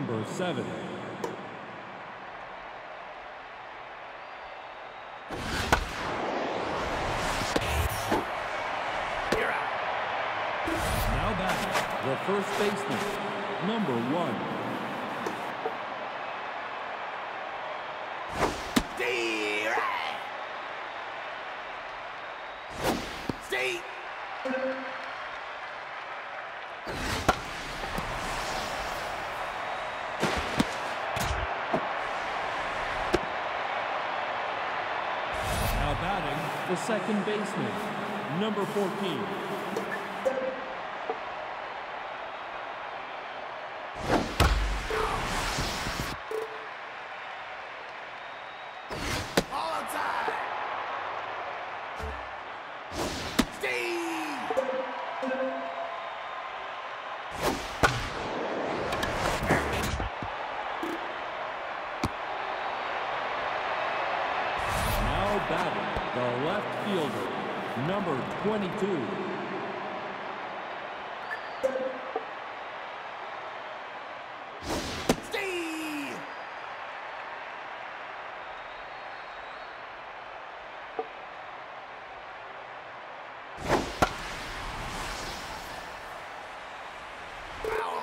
number seven. Now back, the first baseman, number one. Stay. Now batting, the second baseman, number 14. All outside. Stay. Now batting, the left fielder, number 22. Stay. Foul.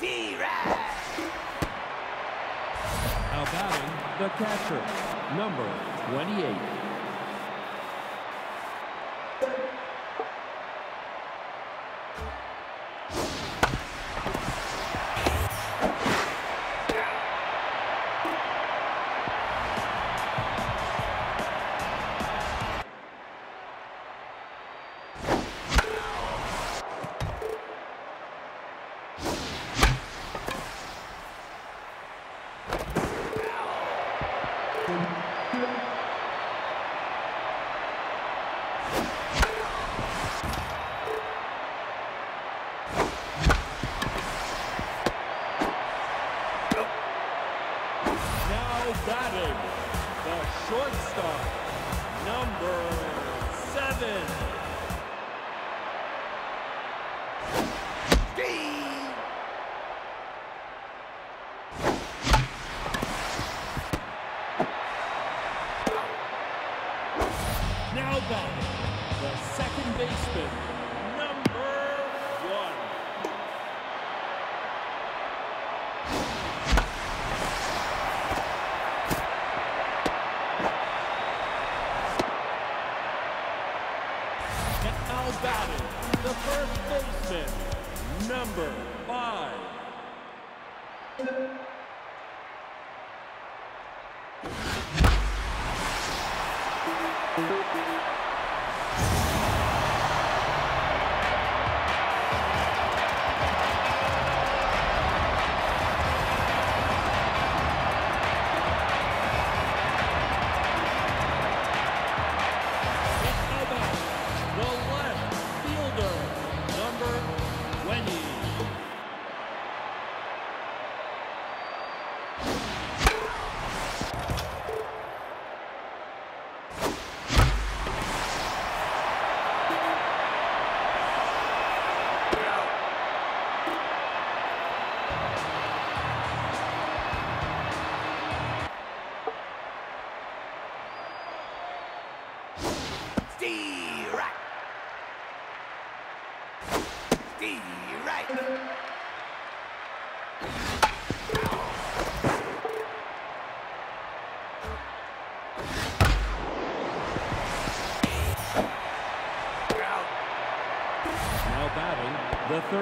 D-Ride. Now batting, the catcher, number 28.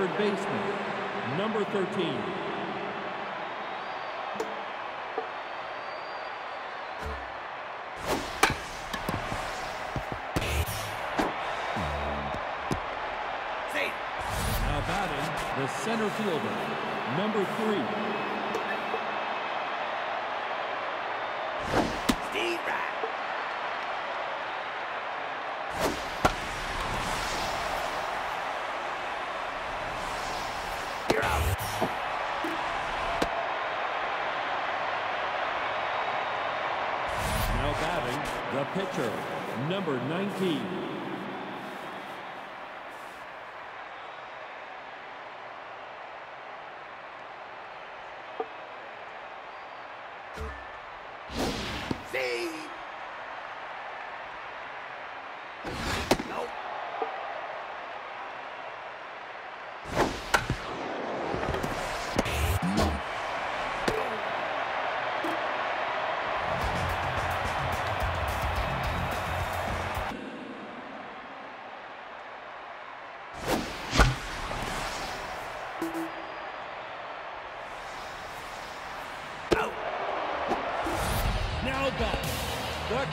Third baseman, number 13. Now batting, the center fielder, number three. number 19.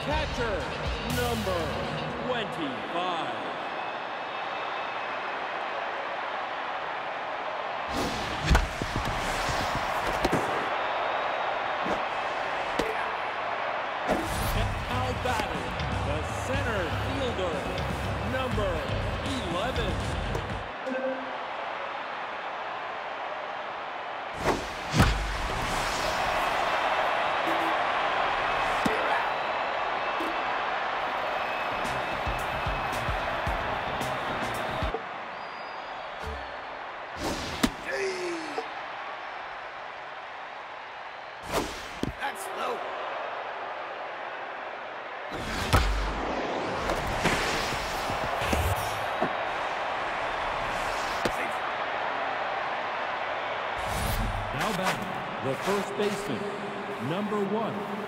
catcher number 25. baseman, number one,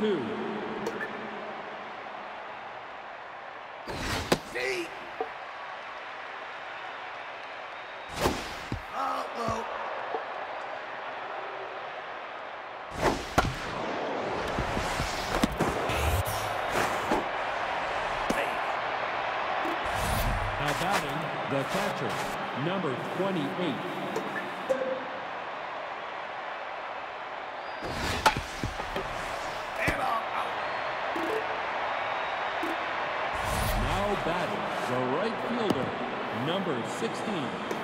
two. See? Oh, well. Now batting, the catcher, number 28, The right fielder, number 16,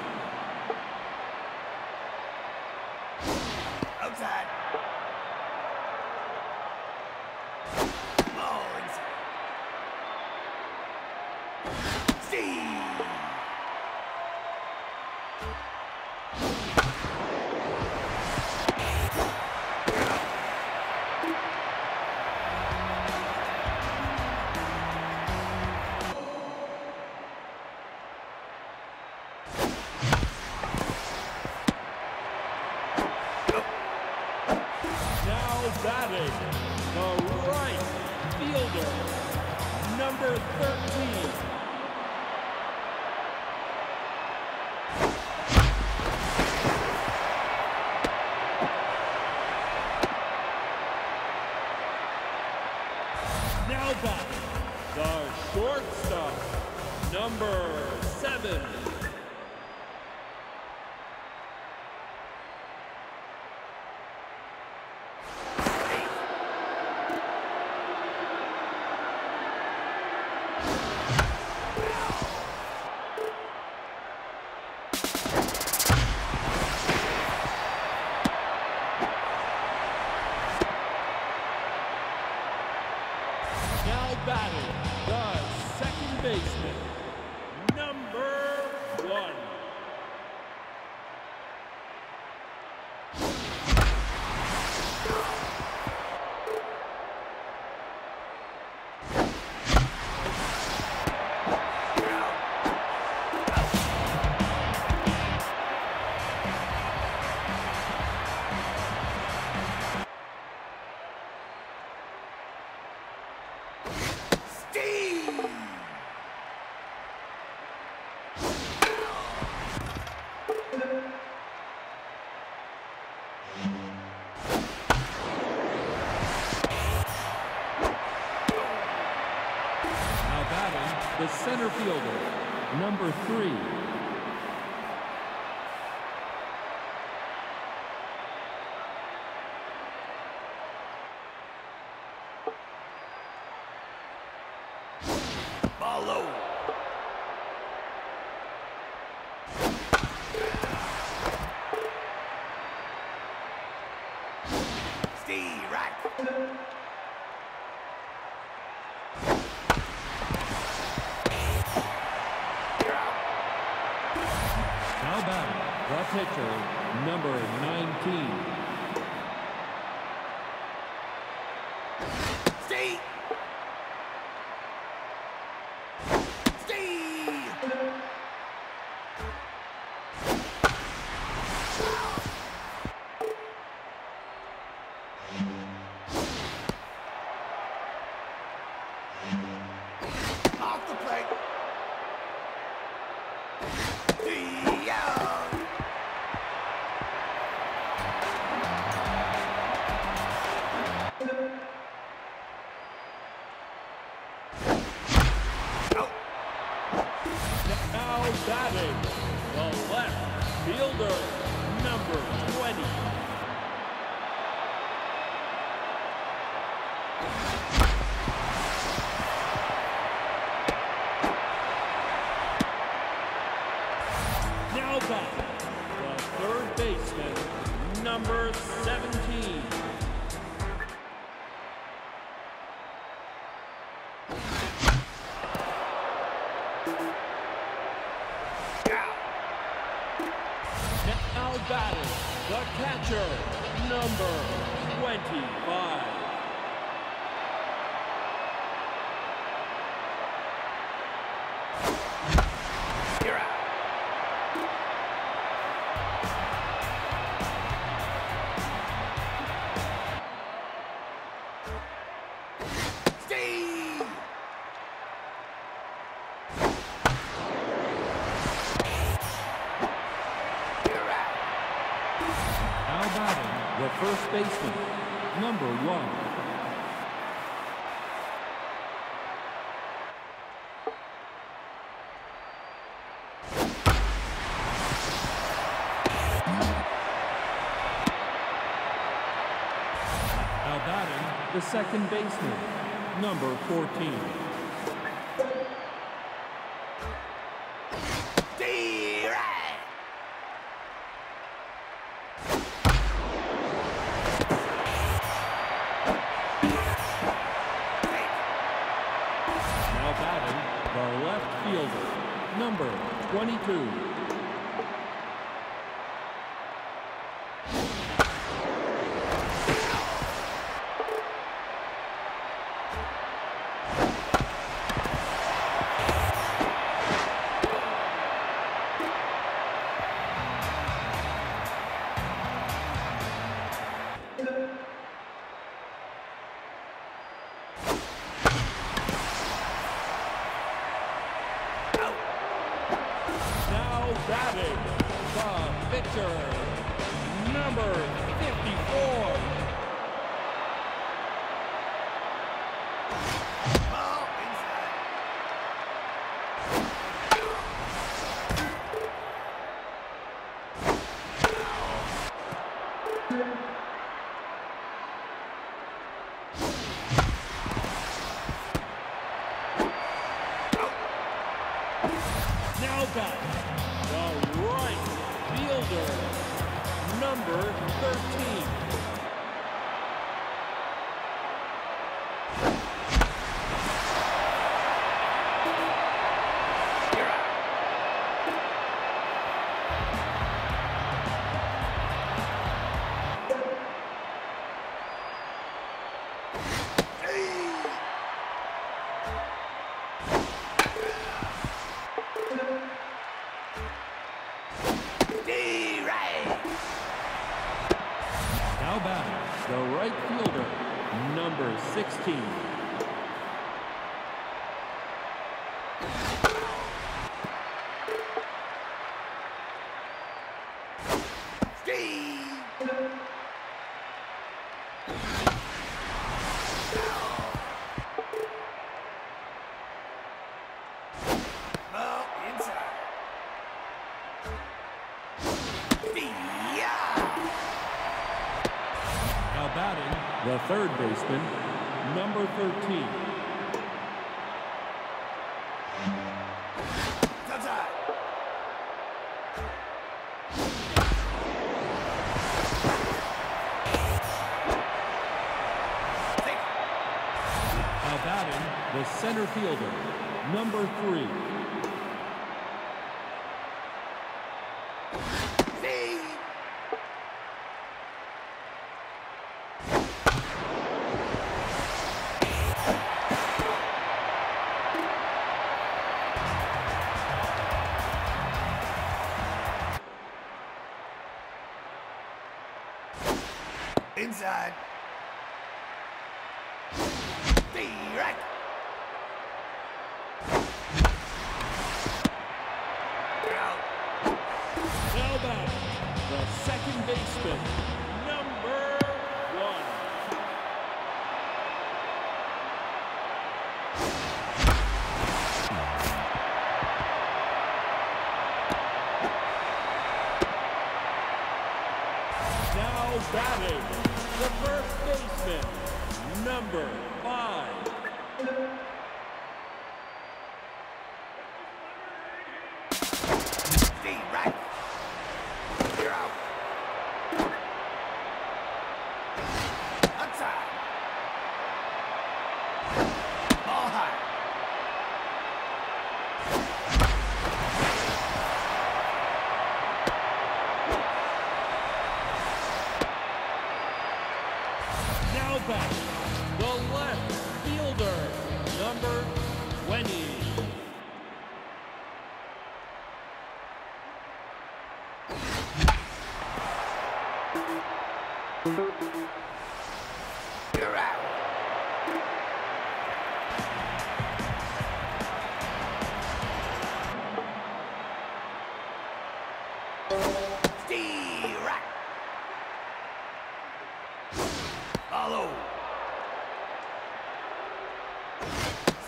right. Now batting the pitcher, number 19, The left fielder, number 20. second baseman, number 14. Now batting, the left fielder, number 22. The right fielder, number 13. side. Direct. How about the second baseman.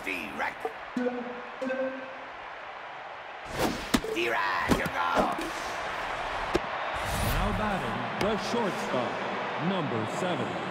Direct. Direct, you go. Now batting the shortstop, number seven.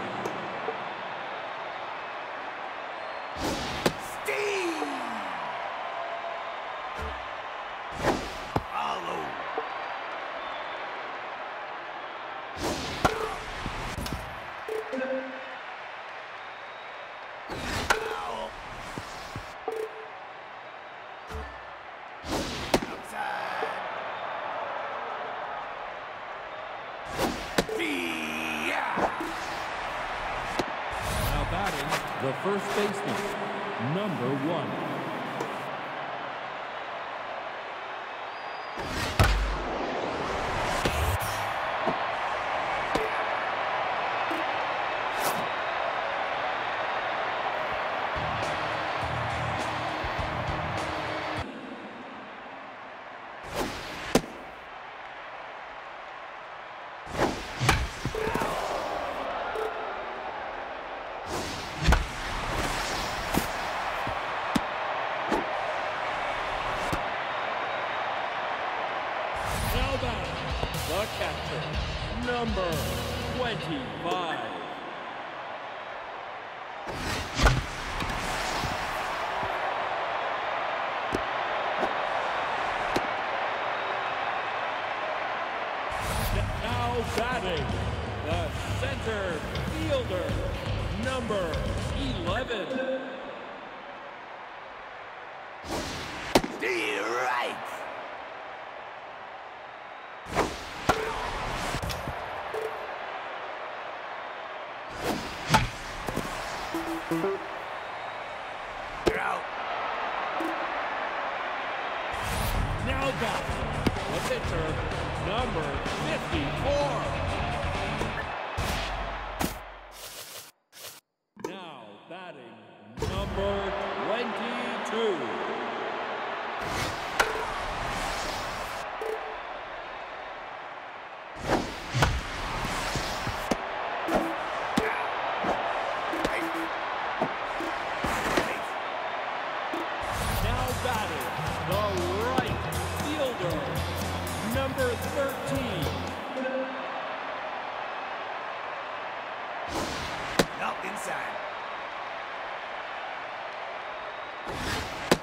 Not inside.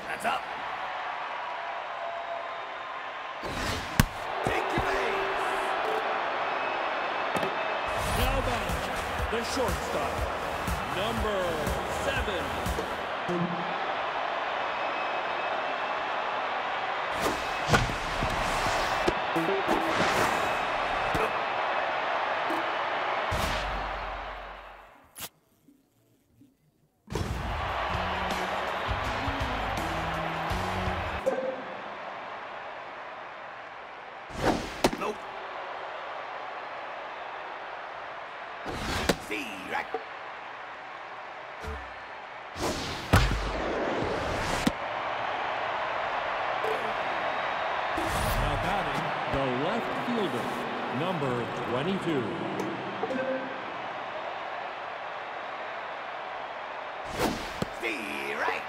That's up. Take your legs. Now back, the shortstop, number seven. Now batting, the left fielder, number 22. Steve Wright.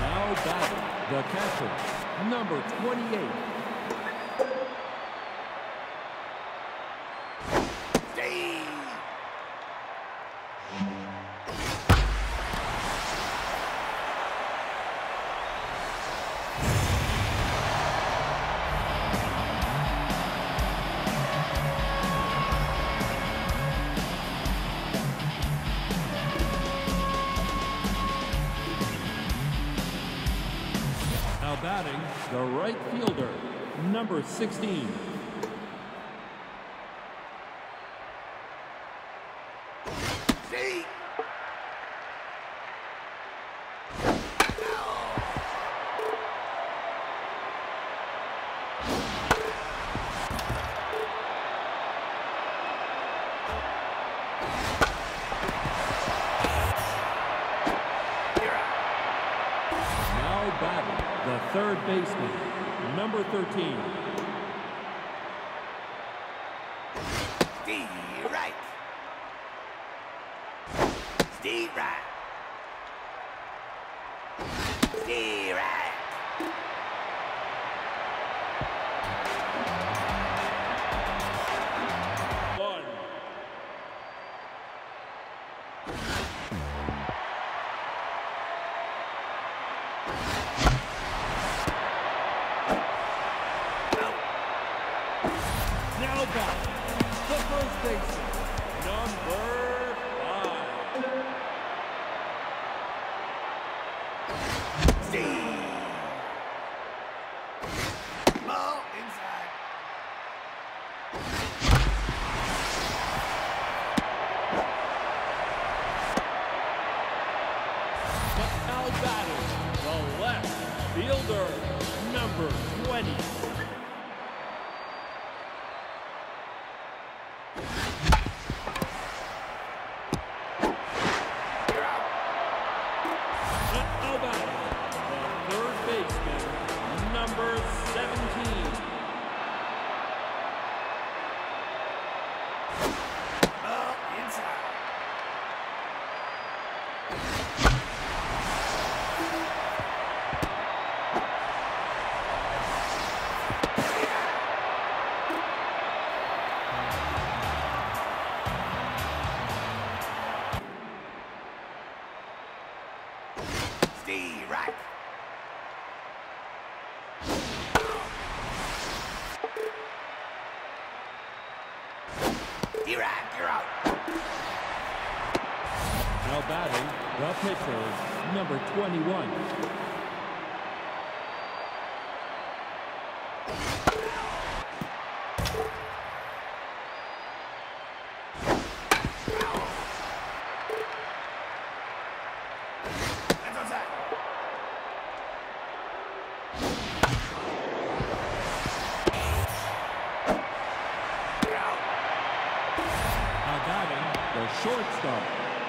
Now batting, the catcher, number 28. Now batting, the right fielder, number 16,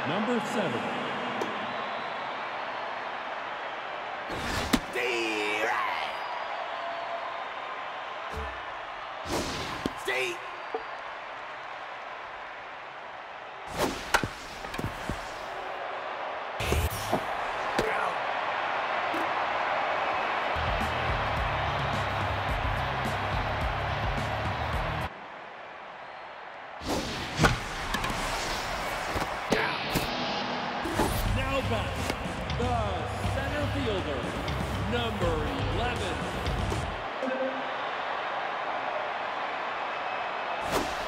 number seven. Now